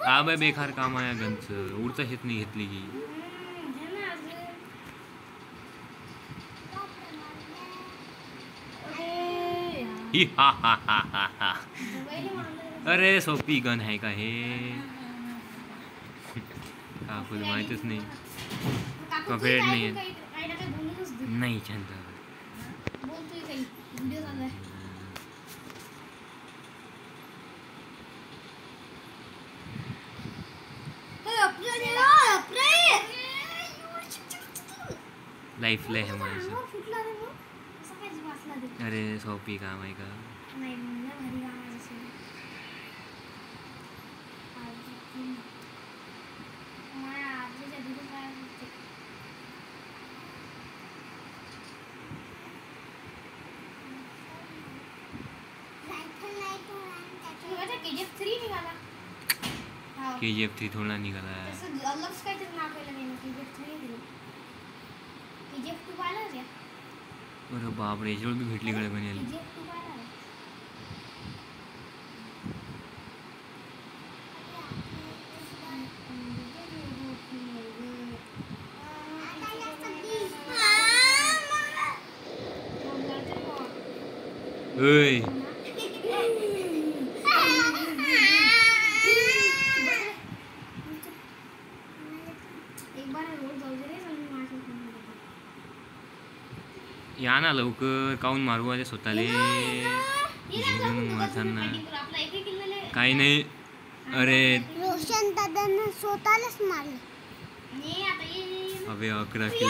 Bye बेकार काम आहे गंचं उडता येत नाही घेतली की ही हा हा हा हा हा। अरे सोपी गन आहे का हे माहीतच नाही। तू Copyright काय- नाहीये. काही- काही ना काही बोलूनच दे. नाही शांत आणि त्याच्यावर तुम्ही माझा KGF 3 निघाला. हाव. के जी एफ़ थ्री थोडा निघाला अरे बापरे याच्यावर बी भेटली कडे पण याला KGF 2 पाहिलं का? आता या सगळी ऐ एक बार रोड जाऊ दे रे फ़ोन या ना लवकर काऊन मारू आज स्वतःले? झिरून मारताना. आपला एक एक किल्ले काही नाही. अरे. रोशन दादांना स्वतःलाच मारलं. नाही आता ये अबे अकरा किल